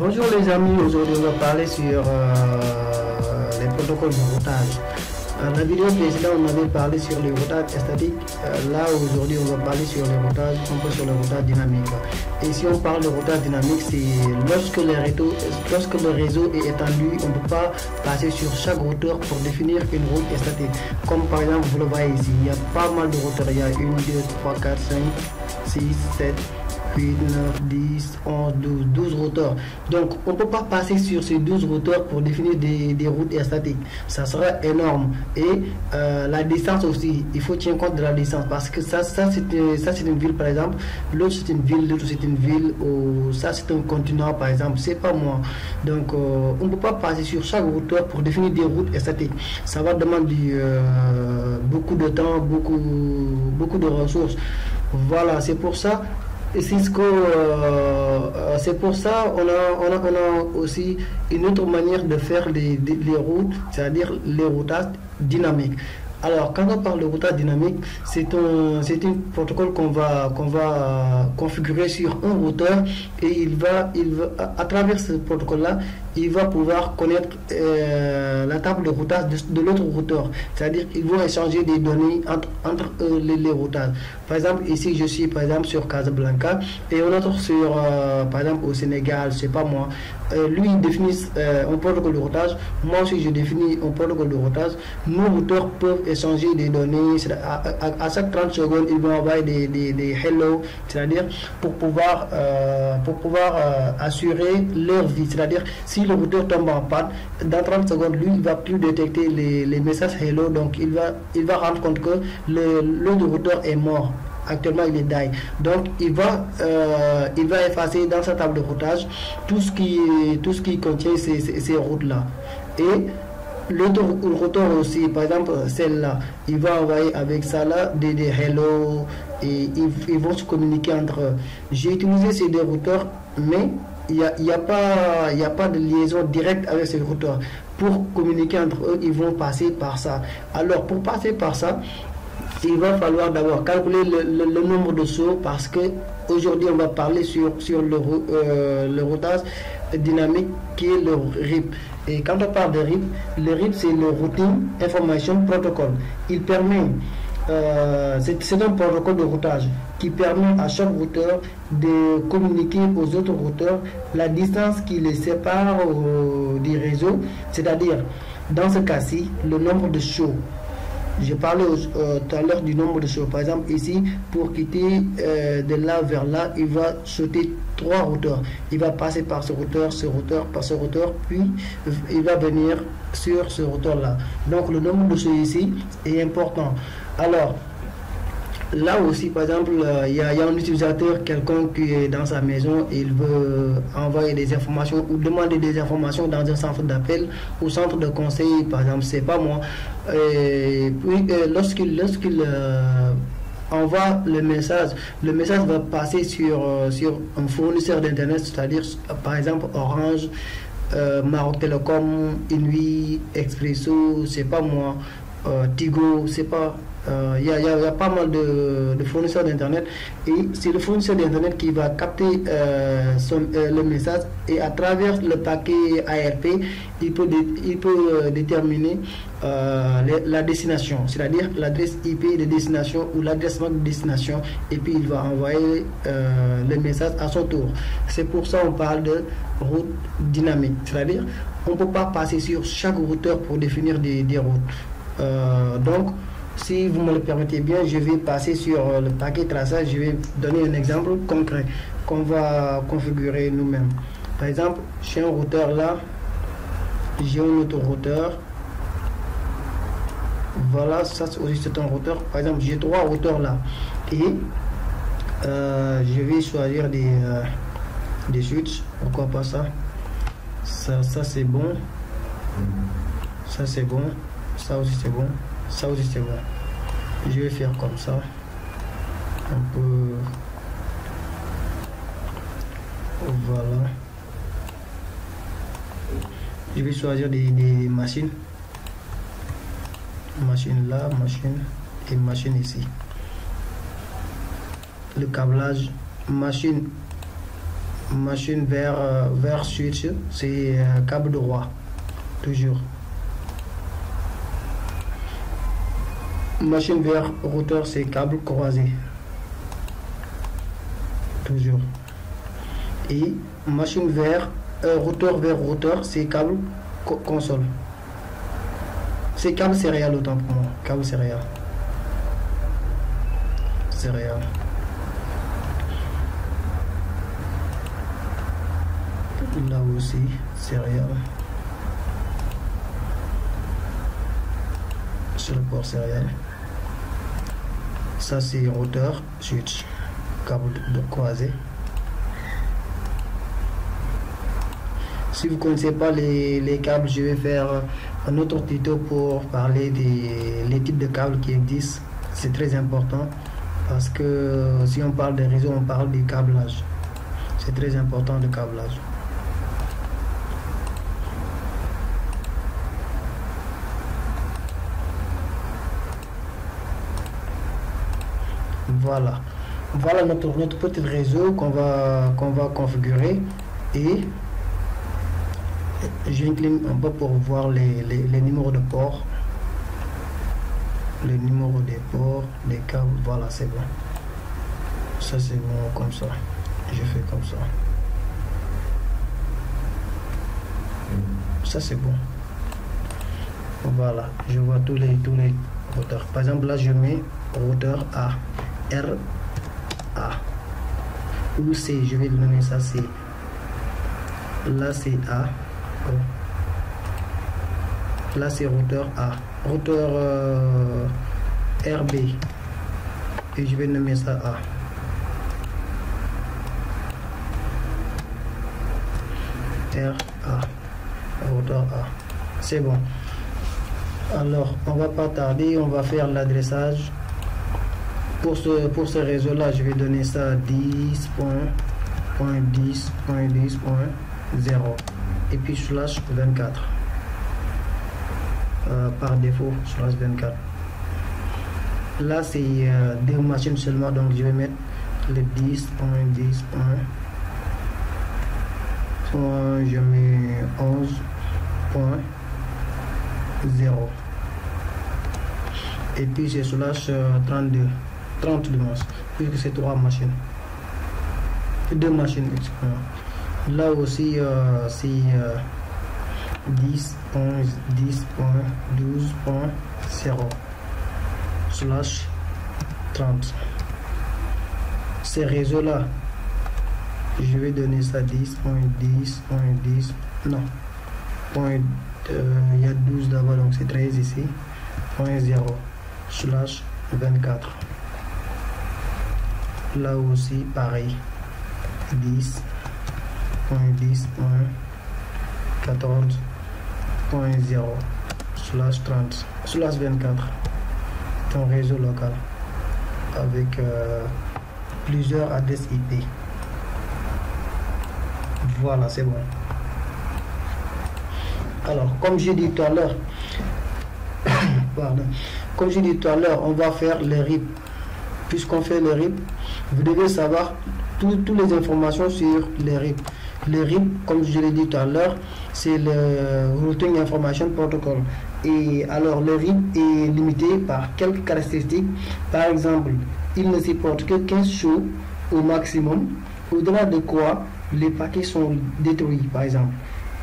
Bonjour les amis, aujourd'hui on va parler sur euh, les protocoles de routage. Dans la vidéo précédente, on avait parlé sur les routages statiques. Euh, là, aujourd'hui, on va parler sur les routages, un peu sur le routage dynamique. Et si on parle de routage dynamique, c'est lorsque, lorsque le réseau est étendu, on ne peut pas passer sur chaque routeur pour définir une route statique. Comme par exemple, vous le voyez ici, il y a pas mal de routeurs. Il y a 1, 2, 3, 4, 5, 6, 7, 8, 9, 10, 11, 12, 12 routeurs. Donc, on ne peut pas passer sur ces 12 routeurs pour définir des, des routes statiques. Ça sera énorme. Et euh, la distance aussi, il faut tenir compte de la distance parce que ça, ça c'est une ville par exemple, l'autre c'est une ville, l'autre c'est une ville, ou ça c'est un continent par exemple, c'est pas moi. Donc, euh, on ne peut pas passer sur chaque routeur pour définir des routes statiques. Ça va demander euh, beaucoup de temps, beaucoup, beaucoup de ressources. Voilà, c'est pour ça Cisco, euh, c'est pour ça on a, on, a, on a aussi une autre manière de faire les, les routes, c'est-à-dire les routages dynamiques. Alors, quand on parle de routage dynamique, c'est un, un protocole qu'on va, qu'on va configurer sur un routeur et il va, il va, à travers ce protocole-là, il va pouvoir connaître euh, la table de routage de, l'autre routeur. C'est-à-dire qu'ils vont échanger des données entre, entre les, les, routages. Par exemple, ici, je suis par exemple sur Casablanca et un autre sur, euh, par exemple, au Sénégal, je sais pas moi. Euh, lui, définit un protocole de routage. Moi aussi, je définis un protocole de routage. Nos routeurs peuvent échanger des données. À, chaque 30 secondes, ils vont envoyer des, des, des hello, c'est-à-dire pour pouvoir, pour pouvoir assurer leur vie. C'est-à-dire, si le routeur tombe en panne, dans 30 secondes, lui, il va plus détecter les, les messages hello, donc il va, il va rendre compte que le, le routeur est mort actuellement il est die. Donc il va, euh, il va effacer dans sa table de routage tout ce qui, tout ce qui contient ces, ces, routes-là. Et l'autre routeur aussi, par exemple celle-là, il va envoyer avec ça là des, des hello et ils, vont se communiquer entre eux. J'ai utilisé ces deux routeurs, mais il n'y a, y a, pas, a pas de liaison directe avec ces routeurs. Pour communiquer entre eux, ils vont passer par ça. Alors, pour passer par ça, il va falloir d'abord calculer le, nombre de sauts parce que aujourd'hui on va parler sur, sur le, euh, routage dynamique qui est le RIP. Et quand on parle de RIP, le RIP c'est le Routing Information Protocol. Il permet euh, c'est un protocole de routage qui permet à chaque routeur de communiquer aux autres routeurs la distance qui les sépare euh, du réseau, c'est-à-dire dans ce cas-ci le nombre de shows. Parlé euh, tout à l'heure du nombre de shows. Par exemple, ici, pour quitter euh, de là vers là, il va sauter trois routeurs. Il va passer par ce routeur, ce routeur, par ce routeur, puis il va venir sur ce routeur-là. Donc, le nombre de shows ici est important. Alors, là aussi, par exemple, il y, a, un utilisateur, quelqu'un qui est dans sa maison, il veut envoyer des informations ou demander des informations dans un centre d'appel ou centre de conseil, par exemple, c'est pas moi. Et puis, lorsqu'il lorsqu'il euh, envoie le message, le message va passer sur, euh, sur un fournisseur d'Internet, c'est-à-dire, par exemple, Orange. Euh, Maroc Telecom, Inui, Expresso, c'est pas moi, Tigo, c'est pas il euh, y, a pas mal de, fournisseurs d'Internet et c'est le fournisseur d'Internet qui va capter euh, euh, le message et à travers le paquet ARP, il peut, il peut déterminer la destination, c'est-à-dire l'adresse IP de destination ou l'adresse de destination et puis il va envoyer le message à son tour. C'est pour ça qu'on parle de route dynamique, c'est-à-dire on ne peut pas passer sur chaque routeur pour définir des routes. donc, si vous me le permettez bien, je vais passer sur le paquet traçage. Je vais donner un exemple concret qu'on va configurer nous-mêmes. Par exemple, j'ai un routeur là, j'ai un autre routeur. Voilà, ça aussi c'est un routeur. Par exemple, j'ai trois routeurs là. Et euh, je vais choisir des, euh, des. Pourquoi pas ça? Ça, ça c'est bon. Ça c'est bon. Ça aussi c'est bon ça aussi c'est bon je vais faire comme ça. Un peu. Voilà. Je vais choisir des, machines. Machine là machine et machine ici. Le câblage machine machine vers, euh, vers switch, c'est euh, câble droit, toujours. Machine vers routeur, c'est câble croisé, toujours. Et machine vers euh, routeur vers routeur, c'est câble console. C'est câble céréal autant pour moi, câble céréal. Céréal. là aussi céréales port céréal. Ça c'est routeur switch câble de croisé si vous connaissez pas les, les, câbles je vais faire un autre tuto pour parler des types de câbles qui existent. C'est très important parce que si on parle des réseaux on parle du câblage c'est très important le câblage Voilà. Notre, petit réseau qu'on va, qu'on va configurer. Et j'incline un peu pour voir les, les, numéros de port. Les numéros des ports, les câbles. Voilà, c'est bon. Ça, c'est bon comme ça. Je fais comme ça. Ça, c'est bon. Voilà, je vois tous les, tous les routeurs. Par exemple, là, je mets routeur A. R A ou C, je vais nommer ça C. Là c'est A. Là c'est routeur A. Routeur euh, RB. Et je vais nommer ça A. R A. Routeur A. C'est bon. Alors, on va pas tarder, on va faire l'adressage pour ce, réseau-là, je vais donner ça 10.10.10.0 et puis slash 24. Euh, par défaut, slash 24. Là, c'est euh, deux machines seulement, donc je vais mettre le 10.10. Je mets 11.0 et puis c'est slash 32 euh, 30 dimanches, puisque c'est trois machines. Deux machines, Là aussi, euh, c'est 10.10.12.0 slash 30. Ces réseaux-là, je vais donner ça 10.10.10. Non. Euh, il y a 12 d'abord, donc c'est 13 ici. Point 0 slash 24 là aussi pareil. 10 slash 30 slash 24 ton réseau local avec euh, plusieurs adresses IP voilà c'est bon. Alors comme j'ai dit tout à l'heure pardon comme j'ai dit tout à l'heure on va faire les RIP puisqu'on fait les RIP vous devez savoir toutes les informations sur les RIP. Les RIP, comme je l'ai dit tout à l'heure, c'est le Routing Information Protocol. Et alors, le RIP est limité par quelques caractéristiques. Par exemple, il ne supporte que 15 shows au maximum, au-delà de quoi les paquets sont détruits, par exemple.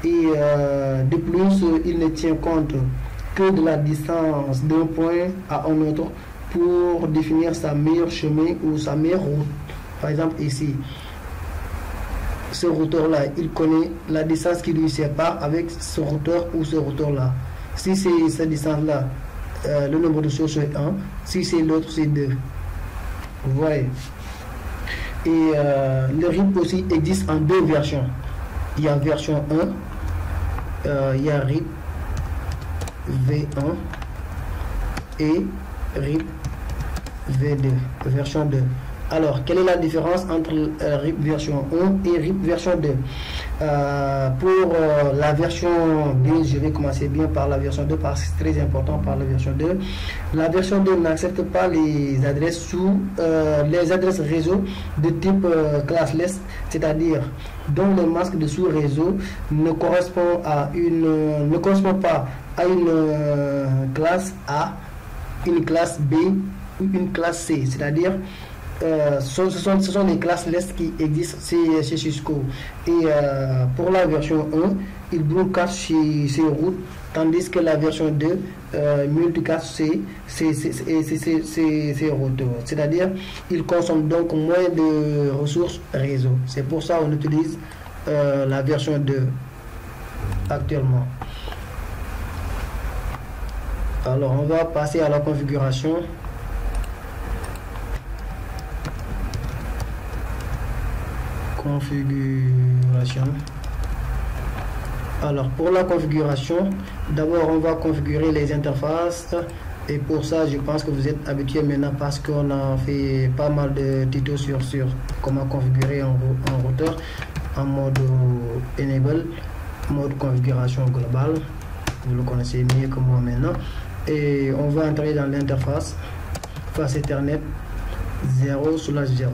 Et euh, de plus, il ne tient compte que de la distance d'un point à un autre pour définir sa meilleure chemin ou sa meilleure route. Par exemple, ici, ce routeur-là, il connaît la distance qui lui sépare avec ce routeur ou ce routeur-là. Si c'est cette distance-là, euh, le nombre de sources est 1. Si c'est l'autre, c'est 2. Vous voyez Et euh, le RIP aussi existe en deux versions. Il y a version 1, euh, il y a RIP V1 et RIP V2, version 2. Alors, quelle est la différence entre euh, RIP version 1 et RIP version 2 Euh, pour euh, la version 2, je vais commencer bien par la version 2 parce que c'est très important par la version 2. La version 2 n'accepte pas les adresses sous les adresses réseau de type classless, c'est-à-dire dont le masque de sous-réseau ne correspond à une ne correspond pas à une classe A, une classe B ou une classe C, c'est-à-dire euh, ce, sont, ce, sont, les classes LEST qui existent chez, Cisco. Et euh, pour la version 1, il broadcast chez ces routes, tandis que la version 2 euh, multicast ces, routes. C'est-à-dire, il consomme donc moins de ressources réseau. C'est pour ça qu'on utilise euh, la version 2 actuellement. Alors, on va passer à la configuration. configuration. Alors pour la configuration, d'abord on va configurer les interfaces et pour ça je pense que vous êtes habitué maintenant parce qu'on a fait pas mal de tutos sur, comment configurer un, un routeur en mode enable, mode configuration globale. Vous le connaissez mieux que moi maintenant. Et on va entrer dans l'interface. Face Ethernet 0 slash 0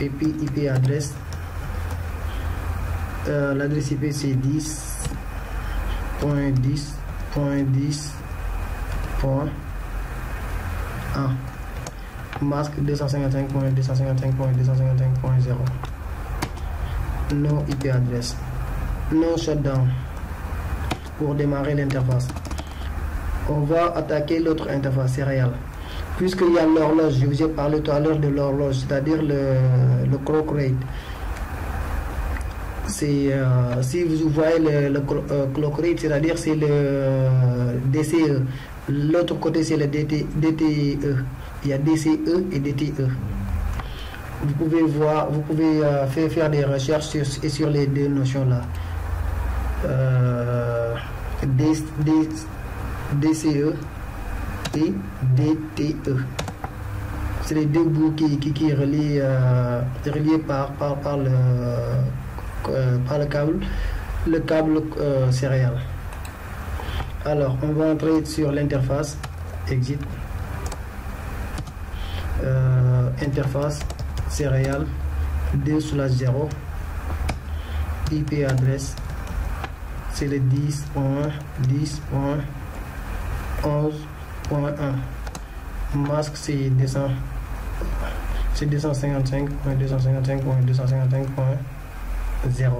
et puis IP adresse. Euh, l'adresse IP c'est 10.10.10.1 masque 255.255.255.0 no IP adresse. No shutdown. Pour démarrer l'interface on va attaquer l'autre interface céréale puisqu'il y a l'horloge, je vous ai parlé tout à l'heure de l'horloge, c'est-à-dire le, le clock rate. C'est, euh, si vous voyez le, euh, clock rate, c'est-à-dire c'est le DCE. L'autre côté, c'est le DT, DTE. Il y a DCE et DTE. Vous pouvez voir, vous pouvez euh, faire, faire des recherches sur, sur les deux notions-là. DCE et DTE. C'est les deux bouts qui, qui, relient, reliés euh, par, le, euh, par le câble, le câble euh, céréal. Alors, on va entrer sur l'interface exit. interface céréal 2 slash 0 IP adresse c'est le 10.1 10.1 11.1 masque c'est 200 c'est 255.255.255.0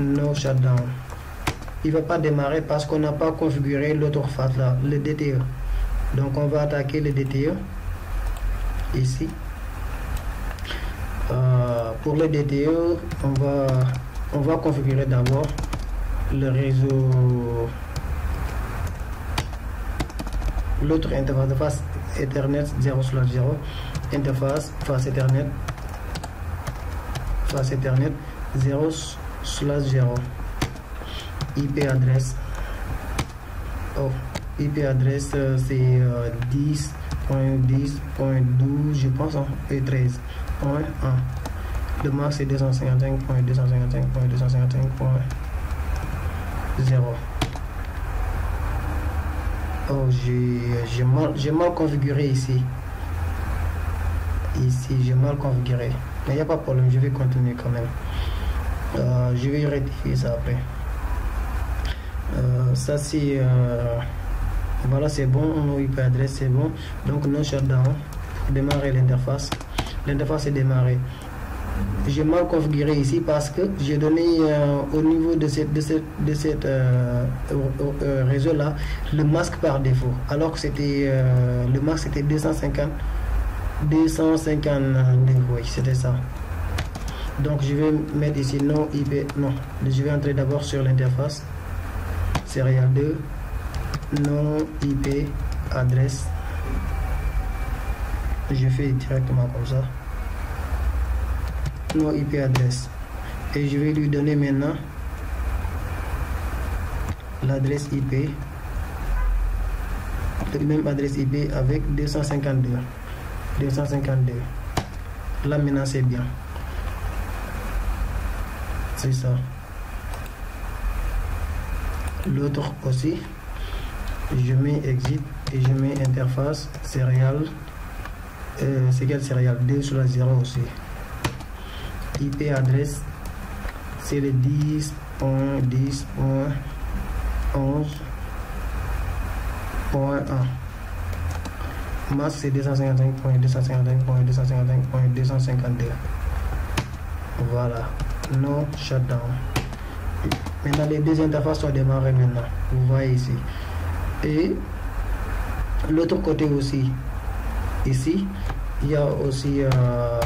no shutdown. Il va pas démarrer parce qu'on n'a pas configuré l'autre face là le DTE donc on va attaquer le DTE ici. Euh, pour le DTE on va on va configurer d'abord le réseau l'autre interface de face Ethernet 0 slash 0 interface face Ethernet face Ethernet 0 slash 0 IP adresse. Oh, IP adresse euh, c'est euh, 10.10.12 je pense hein, et 13 point 1 le max c'est 255.255.255.0 Oh, j'ai mal, mal configuré ici. Ici, j'ai mal configuré. Mais il n'y a pas de problème, je vais continuer quand même. Euh, je vais rectifier ça après. Euh, ça, c'est... Euh, voilà, c'est bon. Nos IP adresse, c'est bon. Donc, no shutdown. Démarrer l'interface. L'interface est démarrée j'ai mal configuré ici parce que j'ai donné euh, au niveau de cette, de cette, de cette euh, euh, réseau là le masque par défaut. Alors que c'était le masque c'était 250 250 oui c'était ça. Donc je vais mettre ici non IP non. Je vais entrer d'abord sur l'interface serial 2 non IP adresse. Je fais directement comme ça nos IP adresse. Et je vais lui donner maintenant l'adresse IP même adresse IP avec 252 252 là maintenant c'est bien. C'est ça. L'autre aussi je mets exit et je mets interface céréale euh, c'est quel céréale? 2 sur la 0 aussi IP adresse c'est le 10.10.11.1 masse c'est 255.255.255.252 voilà. No shutdown. Maintenant les deux interfaces sont démarrées maintenant. Vous voyez ici. Et l'autre côté aussi. Ici il y a aussi euh,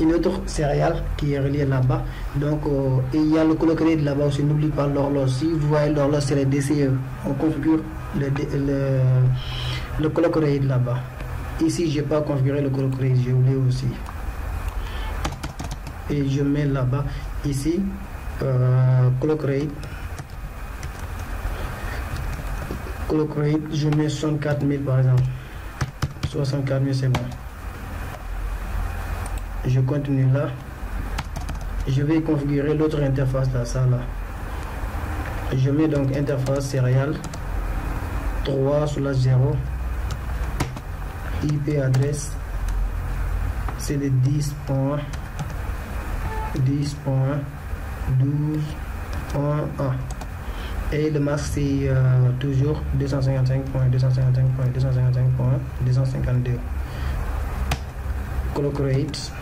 une autre céréale qui est reliée là-bas. Donc euh, il y a le colocrédit là-bas aussi n'oublie pas l'horloge. Si vous voyez l'horloge c'est le DCE on configure le, le, là-bas. Ici j'ai pas configuré le colocrédit j'ai oublié aussi. Et je mets là-bas. Ici euh, rate je mets 64 000 par exemple. 64 000 c'est bon je continue là. Je vais configurer l'autre interface là ça là. Je mets donc interface céréales 3 sur la 0 IP adresse c'est de 10.1 10.1 12 .1 et le masque c'est euh, toujours 255.255.255.252 .255 create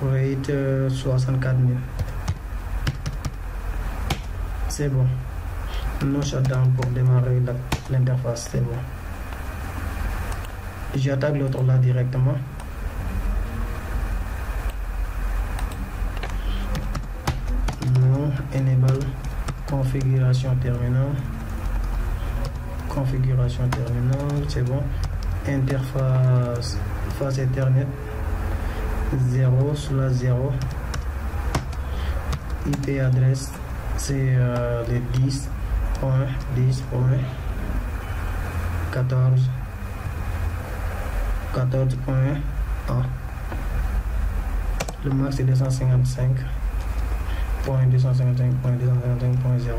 88 64 000. C'est bon. Non shutdown pour démarrer l'interface, c'est bon. J'attaque l'autre là directement. Non, enable configuration terminal. Configuration terminal, c'est bon. Interface, face Ethernet. 0 sur la 0 IP adresse c'est euh, le 10 point 10 point 14 14 point 1 le max c'est 255 point 255.255.0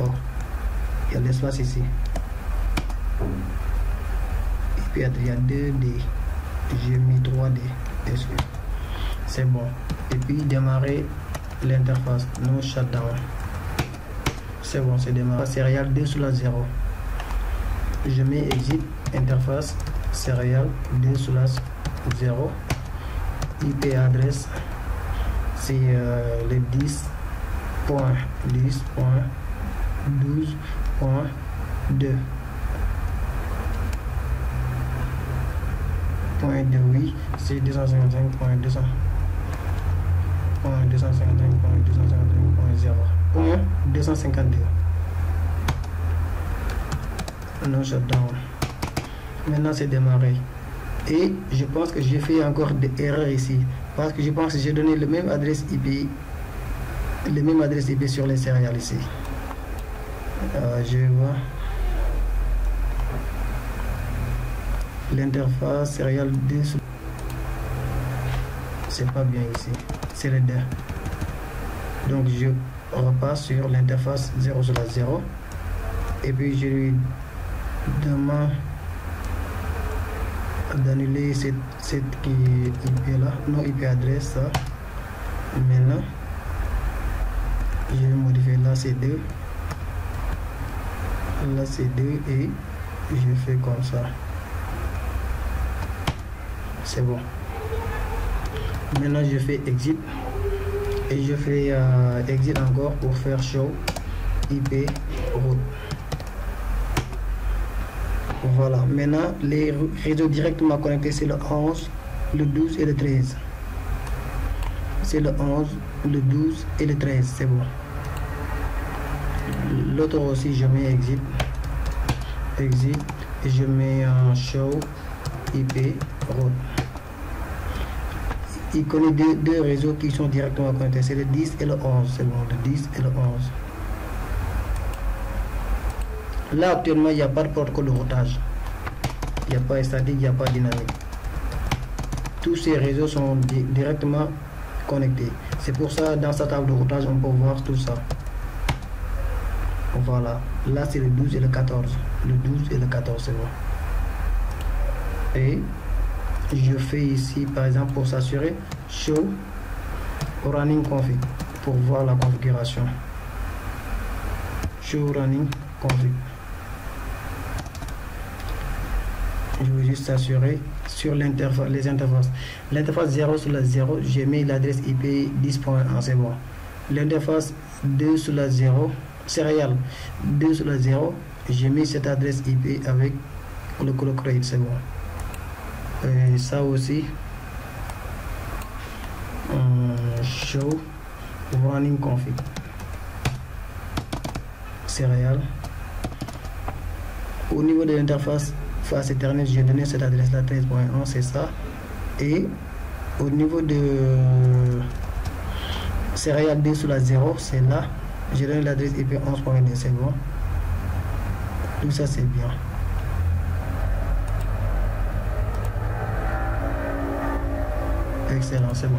oh il y a l'espace ici. Et puis il y a 2D j'ai mis 3D dessus c'est bon. Et puis démarrer l'interface. No shutdown. C'est bon c'est démarré. Céréale 2 sur la 0 je mets exit interface céréale 2 sur la 0 IP adresse c'est euh, le 10 point 10 point 12 point 2 point 2 oui. C'est 255 point 200 point 255 point 255 point 0 point 252 non shutdown maintenant c'est démarré. Et je pense que j'ai fait encore des erreurs ici. Parce que je pense que j'ai donné le même adresse IP le même adresse IP sur les céréales ici. Euh, je vois l'interface céréale 2 c'est pas bien ici c'est le 2 donc je repasse sur l'interface 0 sur la 0 et puis je lui demande d'annuler cette, IP là, non IP adresse ça. Maintenant, je vais modifier là c'est 2 là c'est 2 et je fais comme ça. C'est bon. Maintenant je fais exit et je fais euh, exit encore pour faire show IP route. Voilà, maintenant les réseaux directement connectés, c'est le 11, le 12 et le 13. C'est le 11, le 12 et le 13, c'est bon. L'autre aussi, je mets exit. Exit et je mets un show IP route. Il connaît deux, deux réseaux qui sont directement connectés, c'est le 10 et le 11, c'est bon, le 10 et le 11. Là, actuellement, il n'y a pas de protocole de routage. Il n'y a pas statique, il n'y a pas dynamique. tous ces réseaux sont directement connectés. C'est pour ça, dans sa table de routage, on peut voir tout ça. Voilà. Là, c'est le 12 et le 14. Le 12 et le 14, c'est bon. Et je fais ici, par exemple, pour s'assurer, show running config pour voir la configuration. Show running config. Je vais juste s'assurer sur l'interface, les interfaces. L'interface 0 sur la 0, j'ai mis l'adresse IP 10.1, c'est bon. L'interface 2 sur la 0, c'est réel. 2 sur la 0, j'ai mis cette adresse IP avec le colocrate, c'est bon. Et ça aussi, show running config. Réel. Au niveau de l'interface face Ethernet, j'ai donné cette adresse-là 13.1, c'est ça. Et au niveau de Serial 2 sur la 0, c'est là. J'ai donné l'adresse IP 11.2, c'est bon. Tout ça, c'est bien. Excellent, c'est bon.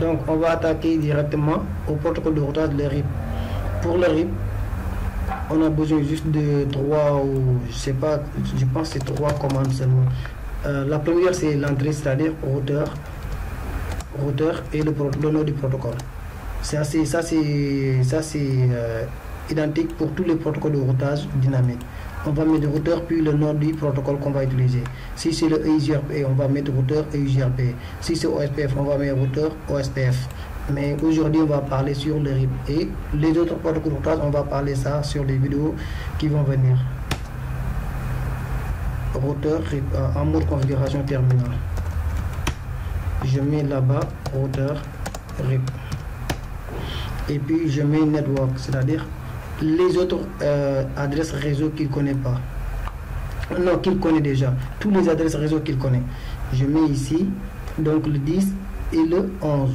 Donc, on va attaquer directement au protocole de routage de RIP. Pour le RIP, on a besoin juste de trois ou je sais pas, je pense c'est trois commandes seulement. Euh, la première c'est l'entrée, c'est-à-dire routeur, et le, nom du protocole. C'est assez, ça c'est ça c'est euh, identique pour tous les protocoles de routage dynamique. On va mettre routeur puis le nom du protocole qu'on va utiliser. Si c'est le EIGRP, on va mettre routeur EIGRP. Si c'est OSPF, on va mettre routeur OSPF. Mais aujourd'hui, on va parler sur le RIP. Et les autres protocoles routage, on va parler ça sur les vidéos qui vont venir. Routeur RIP en mode configuration terminal. Je mets là-bas routeur RIP. Et puis je mets network, c'est-à-dire les autres euh, adresses réseau qu'il connaît pas. Non, qu'il connaît déjà. Tous les adresses réseau qu'il connaît. Je mets ici, donc le 10 et le 11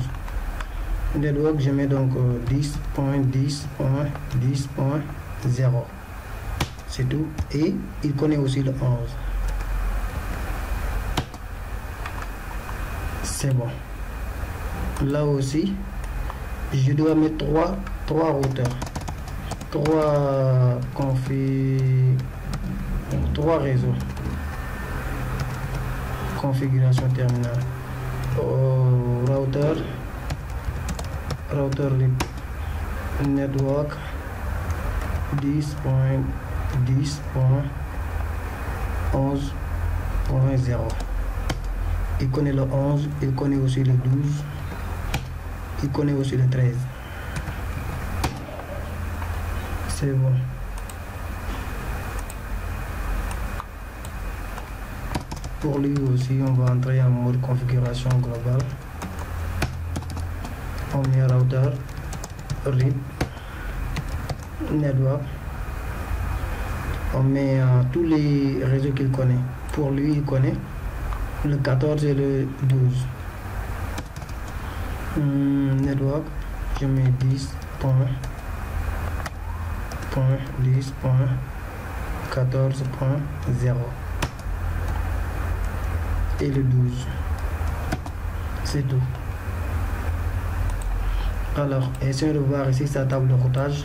network je mets donc 10.10.10.0 c'est tout et il connaît aussi le 11 c'est bon là aussi je dois mettre trois trois routeurs trois config trois réseaux. Configuration terminale. Au router router network. 10.10.11.0 il connaît le 11 il connaît aussi le 12 il connaît aussi le 13 bon. Pour lui aussi, on va entrer en mode configuration globale. On met router, RIP, network. On met euh, tous les réseaux qu'il connaît. Pour lui, il connaît le 14 et le 12. Hmm, network, je mets 10 points. 10.10.14.0 et le 12. C'est tout. Alors, essayons de voir ici sa table de routage.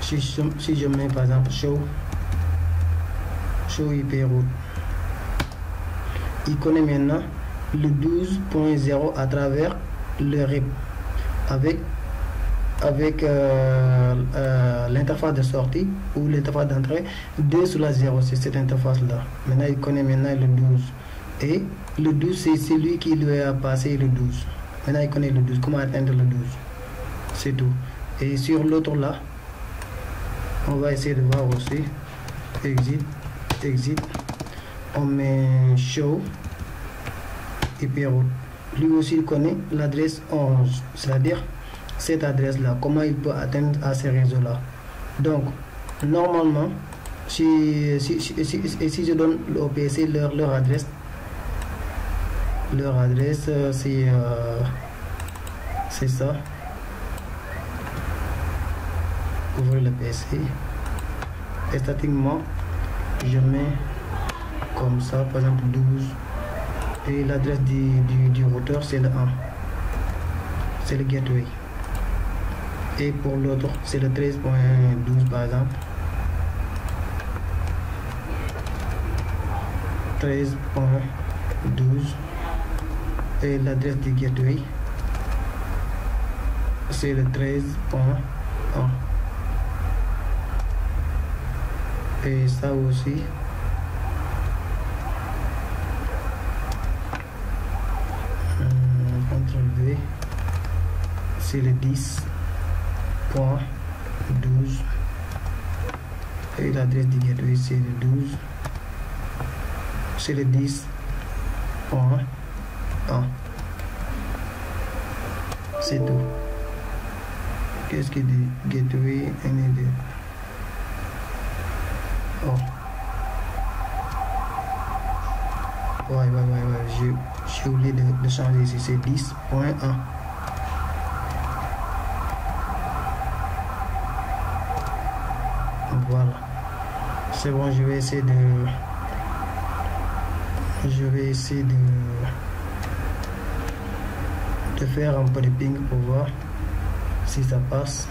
Si je, mets par exemple show, show IP route, il connaît maintenant le 12.0 à travers le RIP avec avec euh, euh, l'interface de sortie ou l'interface d'entrée 2 sur la 0 c'est cette interface là maintenant il connaît maintenant le 12 et le 12, c'est celui qui lui a passé le 12. Maintenant, il connaît le 12. Comment atteindre le 12 C'est tout. Et sur l'autre là, on va essayer de voir aussi. Exit, exit. On met show. Et puis, lui aussi, il connaît l'adresse 11. C'est-à-dire cette adresse-là. Comment il peut atteindre à ces réseaux-là. Donc, normalement, si, si, si, si, je donne au PC leur, leur adresse, leur adresse c'est euh, c'est ça ouvrir le PC et statiquement je mets comme comme ça, par exemple 12. Et l'adresse du, du, du routeur, c'est le 1. C'est le gateway. Et pour l'autre, c'est le 13.12 par exemple. 13.12 et l'adresse du gateway c'est le 13.1 et ça aussi V c'est le 10.12 et l'adresse du gateway c'est le 12 c'est le 10.1 c'est tout. Qu'est-ce que dit gateway NAD oh. Ouais ouais ouais ouais. J'ai oublié de, de changer ici. C'est 10.1 voilà c'est bon je vais essayer de je vais essayer de de faire un peu de ping pour voir si ça passe.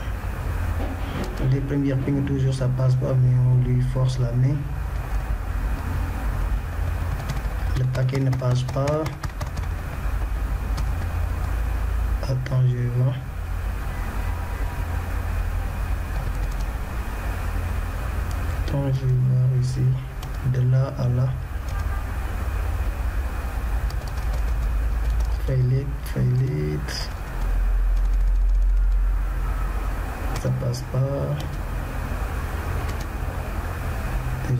Les premières ping toujours ça passe pas mais on lui force la main. Le paquet ne passe pas. Attends je vais voir attends je ici de là à là. Failite failite ça passe pas.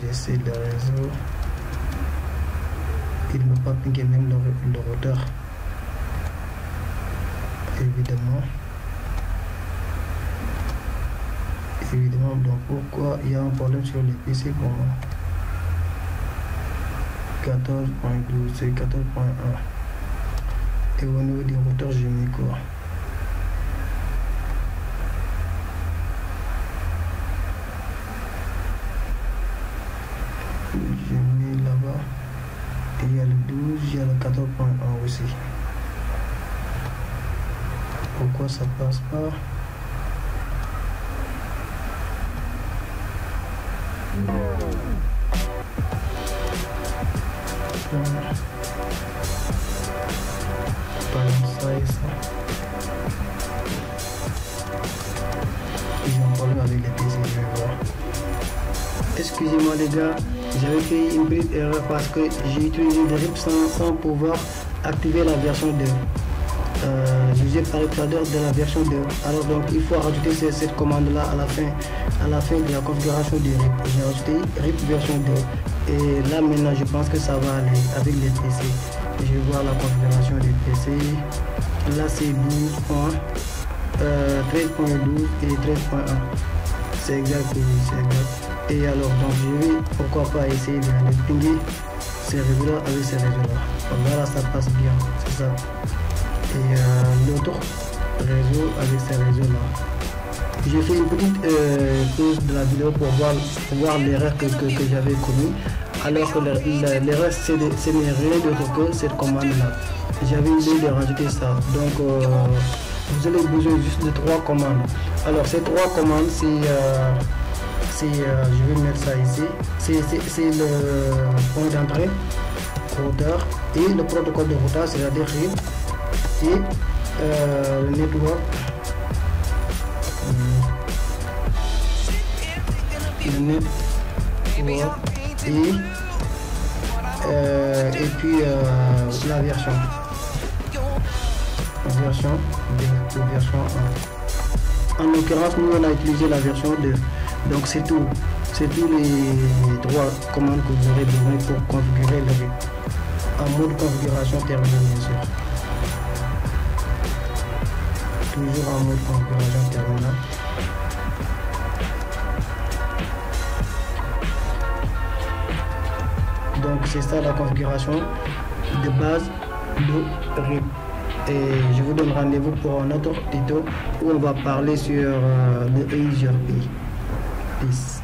J'essaie le réseau. Il ne pas pingé même le, le routeur. Évidemment évidemment donc pourquoi il y a un problème sur les PC moi 14.12 c'est 14.1 et au niveau du routeur j'ai mis quoi. J'ai mis là-bas. Et il y a le 12 il y a le 14.1 aussi. Pourquoi ça passe pas? Parce que j'ai utilisé des RIP sans, sans, pouvoir activer la version 2. Euh, l'heure de la version 2. Alors donc il faut rajouter cette, commande là à la fin à la fin de la configuration du RIP. J'ai rajouté RIP version 2. Et là maintenant je pense que ça va aller avec les PC. Je vais voir la configuration du PC. Là c'est 12 euh, 13.12 et 13.1. C'est exact, c'est exact. Et alors donc je vais pourquoi pas essayer de, de ces réseaux là avec ces réseaux là. Voilà ça passe bien, c'est ça. Et euh, l'autre réseau avec ces réseaux là. J'ai fait une petite euh, pause de la vidéo pour voir, voir l'erreur que, que, j'avais commis. Alors que l'erreur, ce n'est rien d'autre que cette commande-là. J'avais idée de rajouter ça. Donc, euh, vous avez besoin juste de trois commandes. Alors, ces trois commandes, c'est... Euh, euh, je vais mettre ça ici. C'est le point d'entrée, routeur, et le protocole de routage, c'est-à-dire RIP, et le network. Le network et, euh, et puis euh, la version. La version 2 la version 1 en l'occurrence nous on a utilisé la version 2 donc c'est tout. C'est tous les trois commandes que vous aurez besoin pour configurer le RIP en mode configuration terminale bien sûr. Toujours en mode configuration terminale donc c'est ça la configuration de base de RIP et je vous donne rendez-vous pour un autre tuto où on va parler sur euh, le Azure Peace